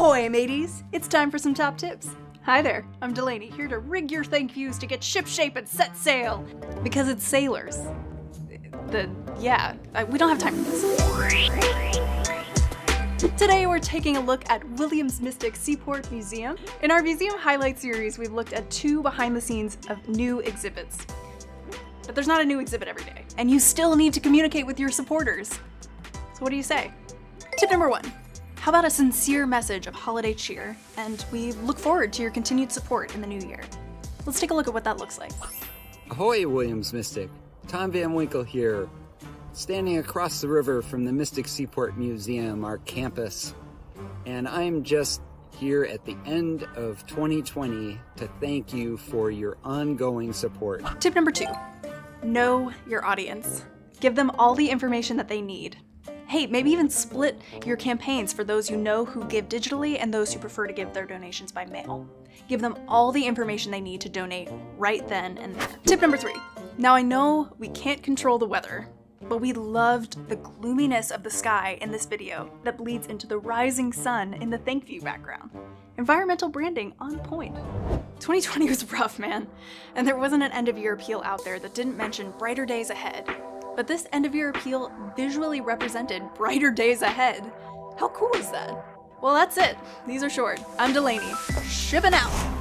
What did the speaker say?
Ahoy, mateys! It's time for some top tips. Hi there, I'm Delaney, here to rig your thank yous to get shipshape and set sail. Because it's sailors. The, yeah, I, we don't have time for this. Today we're taking a look at Williams Mystic Seaport Museum. In our Museum Highlight series, we've looked at two behind the scenes of new exhibits. But there's not a new exhibit every day, and you still need to communicate with your supporters. So what do you say? Tip number one, how about a sincere message of holiday cheer? And we look forward to your continued support in the new year. Let's take a look at what that looks like. Ahoy, Williams Mystic. Tom Van Winkle here, standing across the river from the Mystic Seaport Museum, our campus. And I'm just here at the end of 2020 to thank you for your ongoing support. Tip number two know your audience. Give them all the information that they need. Hey, maybe even split your campaigns for those you know who give digitally and those who prefer to give their donations by mail. Give them all the information they need to donate right then and there. Tip number three. Now I know we can't control the weather, but we loved the gloominess of the sky in this video that bleeds into the rising sun in the thank you background. Environmental branding on point. 2020 was rough, man, and there wasn't an end of year appeal out there that didn't mention brighter days ahead. But this end of year appeal visually represented brighter days ahead. How cool is that? Well, that's it. These are short. I'm Delaney. Shipping out.